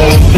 Oh,